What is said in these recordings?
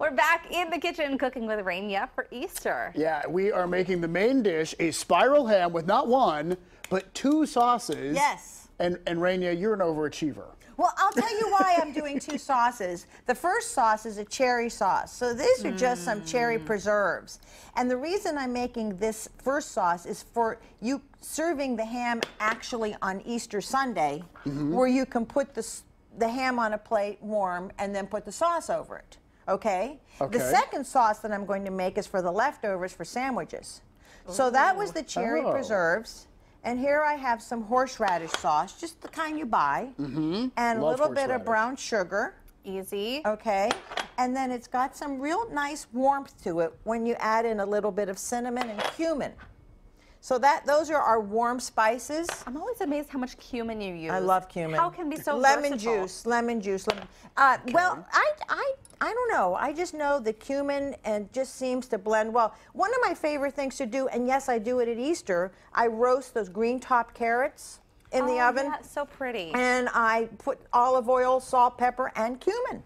We're back in the kitchen cooking with Rania for Easter. Yeah, we are making the main dish a spiral ham with not one, but two sauces. Yes. And and Rania, you're an overachiever. Well, I'll tell you why I'm doing two sauces. The first sauce is a cherry sauce. So these are just some cherry mm. preserves. And the reason I'm making this first sauce is for you serving the ham actually on Easter Sunday, mm-hmm. where you can put the, the ham on a plate warm and then put the sauce over it. Okay? The second sauce that I'm going to make is for the leftovers for sandwiches. So that was the cherry Oh. preserves. And here I have some horseradish sauce, just the kind you buy, mm-hmm. and a little bit of brown sugar. Easy. Okay. And then it's got some real nice warmth to it when you add in a little bit of cinnamon and cumin. So that those are our warm spices. I'm always amazed how much cumin you use. I love cumin. How can it be so lemon versatile? juice, lemon juice, lemon. Uh, Well, I, I, I don't know. I just know the cumin and just seems to blend well. One of my favorite things to do, and yes, I do it at Easter. I roast those green top carrots in the Oh, oven, yeah, so pretty. and I put olive oil, salt, pepper, and cumin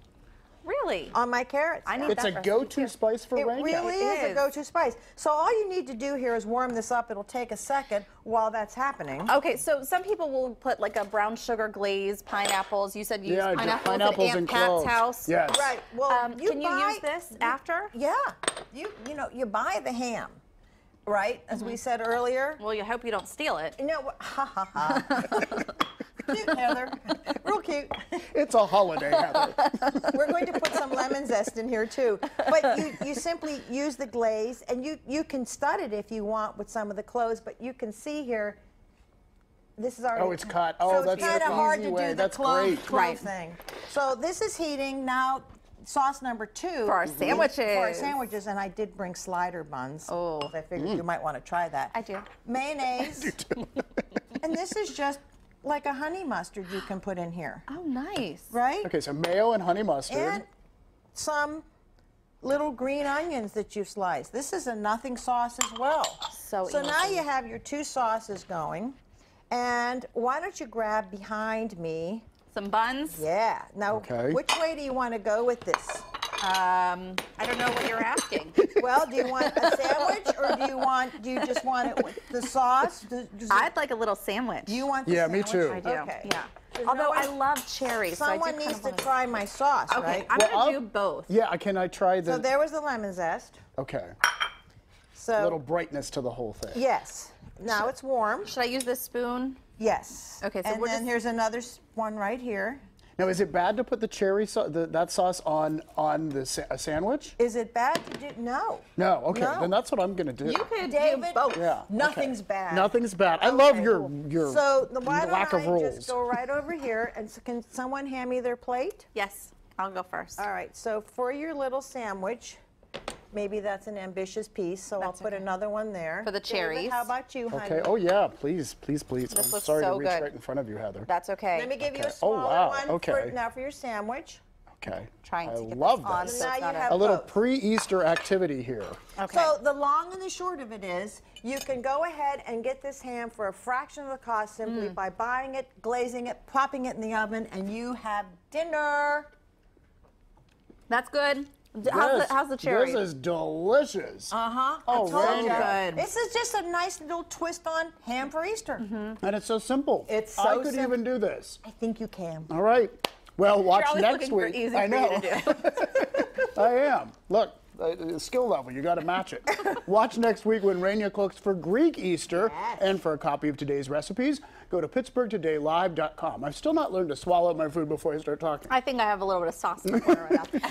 really? on my carrots. I need It's that a go-to spice for It Rania. really It is, a is. go-to spice. So all you need to do here is warm this up. It'll take a second while that's happening. Okay, so some people will put like a brown sugar glaze, pineapples. You said you Yeah, use pineapples, Pineapples at Aunt and Pat's house. Yes. Right. Well, Um, you can you use this after? Yeah. You you know you buy the ham, right? As we said earlier. Well, you hope you don't steal it. You know? Ha ha ha. cute, Heather. Real cute. It's a holiday, Heather. We're going to put some lemon zest in here too. But you, you simply use the glaze, and you, you can stud it if you want with some of the cloves, but you can see here, this is already. Oh, it's cut. Oh, so that's it's kind of hard to way. do the That's clove, clove Right. thing. So this is heating now. Sauce number two For our mm-hmm. sandwiches. For our sandwiches, and I did bring slider buns. Oh, I figured you mm. might want to try that. I do. Mayonnaise. and this is just like a honey mustard you can put in here, Oh, nice. right? Okay, so mayo and honey mustard. and some little green onions that you slice. This is a nothing sauce as well. So So now you have your two sauces going. And why don't you grab behind me? Some buns. Yeah. Now, Okay. which way do you want to go with this? Um, I don't know what you're asking. Well, do you want a sandwich or do you want? Do you just want it with the sauce? Do, does I'd like a little sandwich. do you want? The Yeah, me sandwich? too. I do. Okay. Yeah. There's Although no I love cherries, so I do Someone kind needs of to wanna- try my sauce, Okay, right? I'm Well, gonna I'll- do both. Yeah, can I try the so there was the lemon zest. okay So a little brightness to the whole thing? yes. Now it's warm. Should I use this spoon? Yes. Okay, so and we're then just- here's another one right here. Now, is it bad to put the cherry sauce, the, that sauce on on the sa- a sandwich? Is it bad to do? No. No. Okay, No. then that's what I'm gonna do. You could do both. yeah. okay. Nothing's bad. Nothing's bad. I love Okay, your cool. your So the, why lack don't of I rules. just go right over here and s- can someone hand me their plate? Yes, I'll go first. All right. So for your little sandwich, maybe that's an ambitious piece. So That's I'll put okay. another one there. For the David, cherries. how about you, honey? Okay. Oh yeah, please, please, please. This I'm looks sorry so to reach good. right in front of you, Heather. That's okay. Let me give you a Okay. Oh, smaller wow, one. okay. For, now for your sandwich. Okay. Trying I to get love this on this. so now it's you not have A little both. pre-Easter activity here. Okay. So the long and the short of it is, you can go ahead and get this ham for a fraction of the cost simply Mm. by buying it, glazing it, popping it in the oven, and you have dinner. That's good. D- How's This- the, how's the cherry? This is delicious. Uh huh. Oh, I told very good. This is just a nice little twist on ham for Easter. Mm -hmm. And it's so simple. It's so I could simple. even do this. I think you can. All right. Well, watch always next looking for week. easy I for you know. to do. I am. Look, uh, the skill level, you got to match it. Watch next week when Rania cooks for Greek Easter. Yes. And for a copy of today's recipes, go to pittsburghtodaylive.com. I've still not learned to swallow my food before I start talking. I think I have a little bit of sauce in the corner right now.